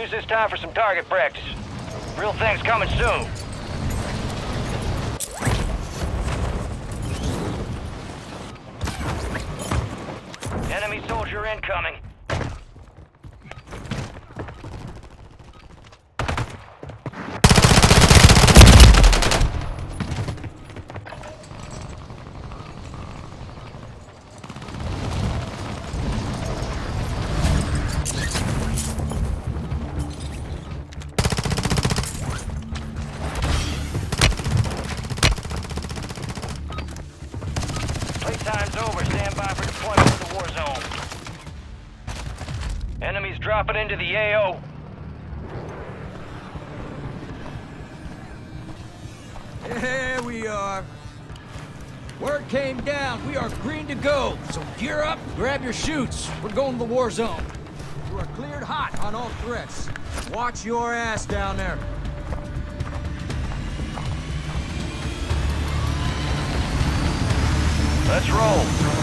Use this time for some target practice. Real things coming soon. Enemy soldier incoming. Dropping into the AO. Here we are. Word came down. We are green to go. So gear up, grab your chutes. We're going to the war zone. You are cleared hot on all threats. Watch your ass down there. Let's roll.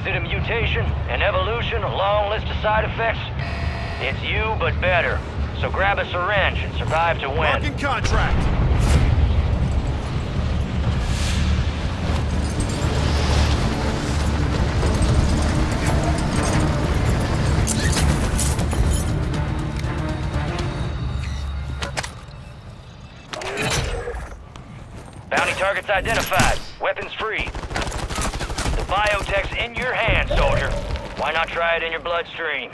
Is it a mutation, an evolution, a long list of side effects? It's you, but better. So grab a syringe and survive to win. Marking contract. Bounty targets identified. Weapons free. Biotech's in your hands, soldier. Why not try it in your bloodstream?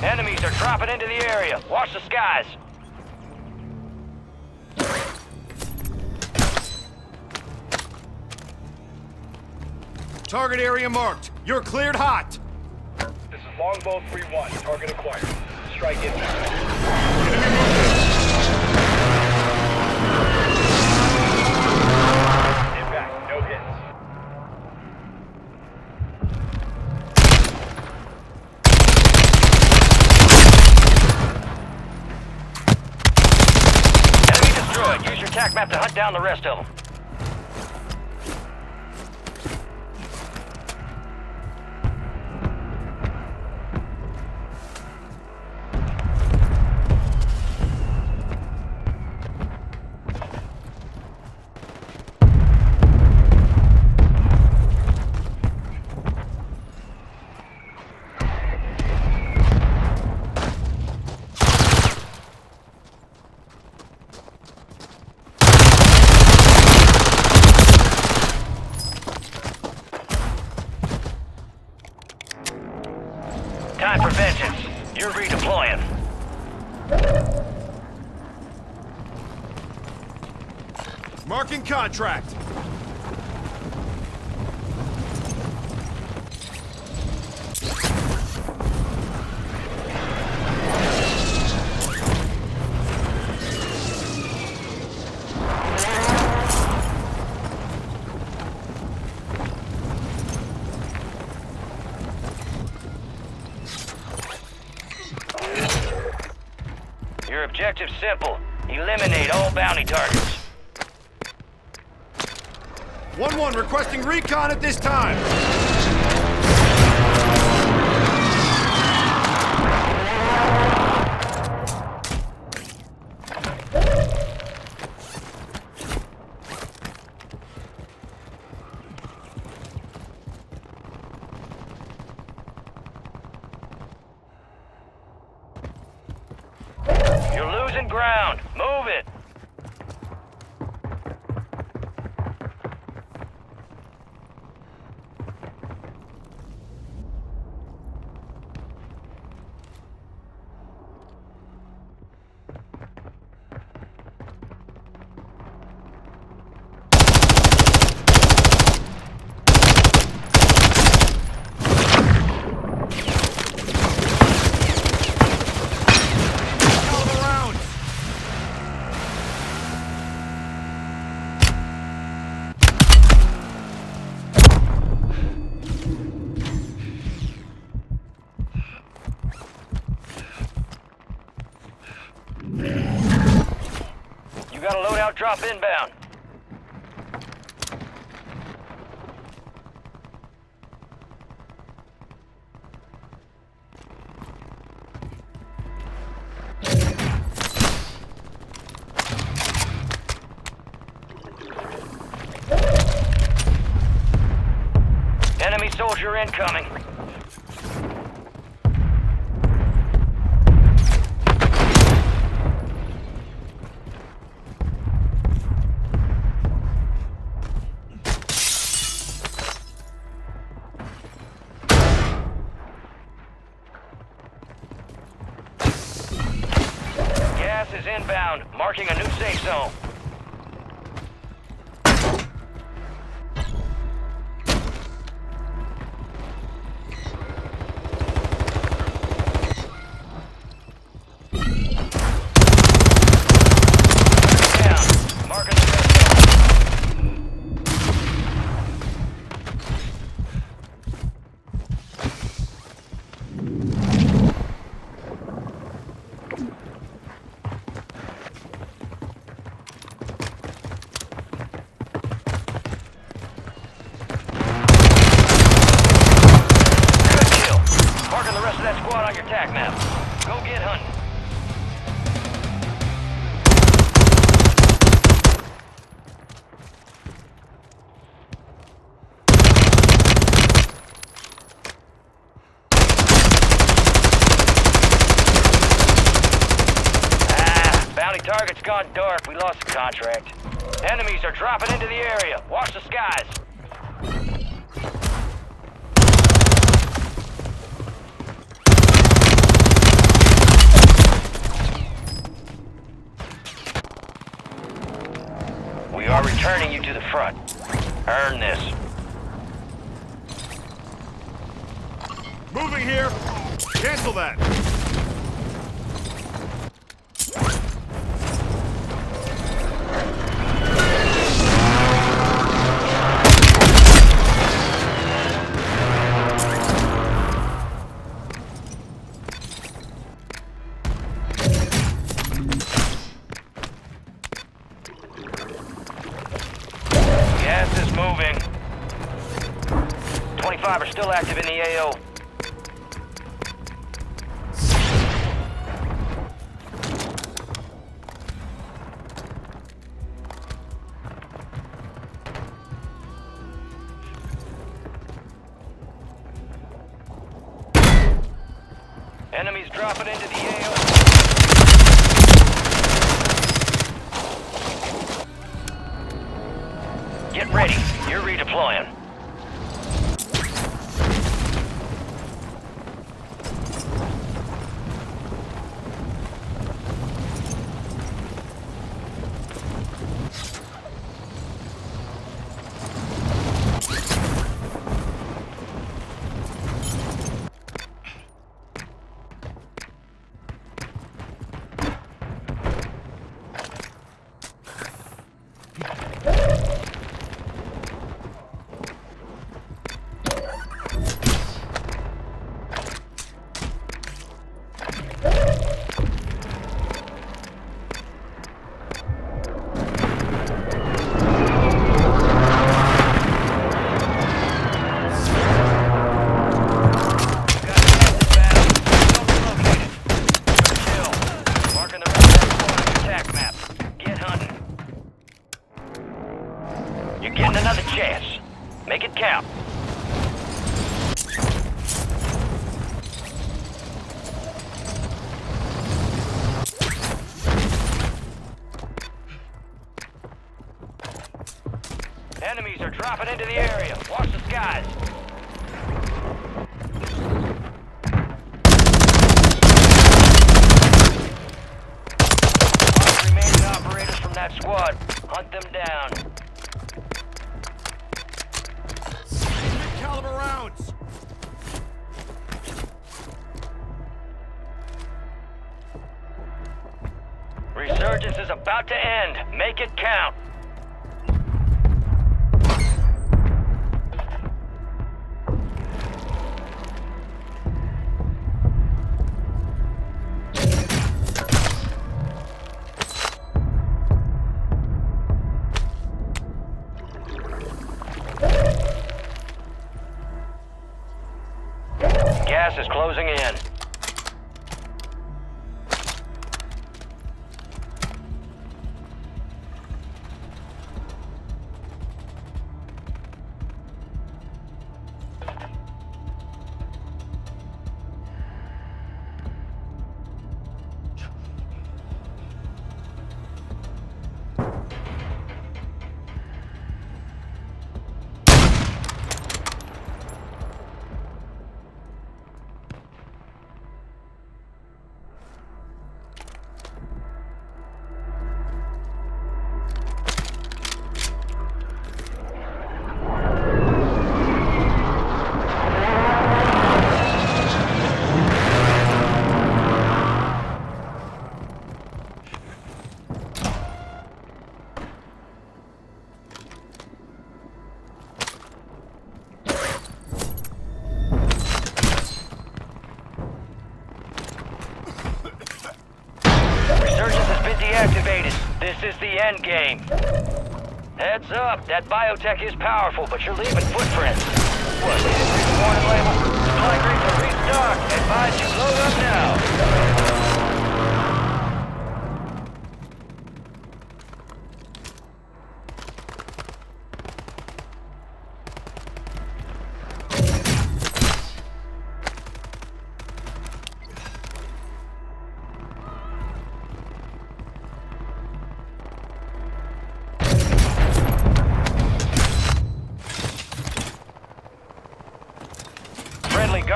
Enemies are dropping into the area. Watch the skies. Target area marked. You're cleared hot. Longbow 3-1. Target acquired. Strike inbound. Impact. No hits. Use your tac map to hunt down the rest of them. Time for vengeance. You're redeploying. Marking contract. Your objective's simple. Eliminate all bounty targets. 1-1 requesting recon at this time. Ground. Move it. Loadout drop inbound. Enemy soldier incoming. Marking a new safe zone. Target's gone dark. We lost the contract. Enemies are dropping into the area. Watch the skies. We are returning you to the front. Earn this. Moving here. Cancel that. 25 are still active in the AO. Enemies dropping into the AO. Get ready. You're redeploying. Dropping into the area. Watch the skies. Mark remaining operators from that squad. Hunt them down. Big caliber rounds. Resurgence is about to end. Make it count. gas is closing in. Biotech is powerful, but you're leaving footprints.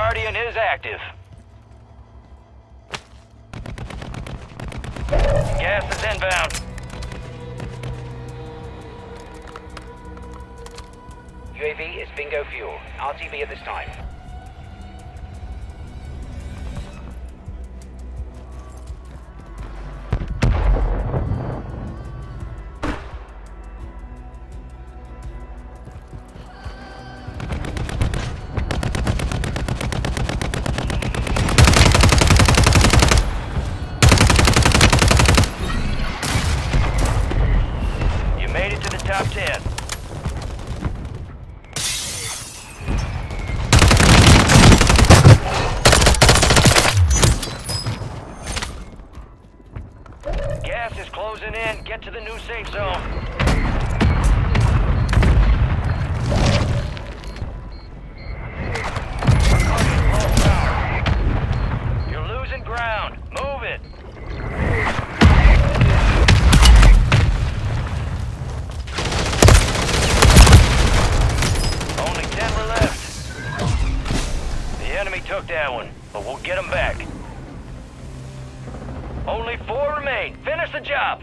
Guardian is active. Gas is inbound. UAV is bingo fuel. RTB at this time. To the new safe zone. You're losing ground. Move it. Only ten were left. The enemy took that one, but we'll get them back. Only four remain. Finish the job.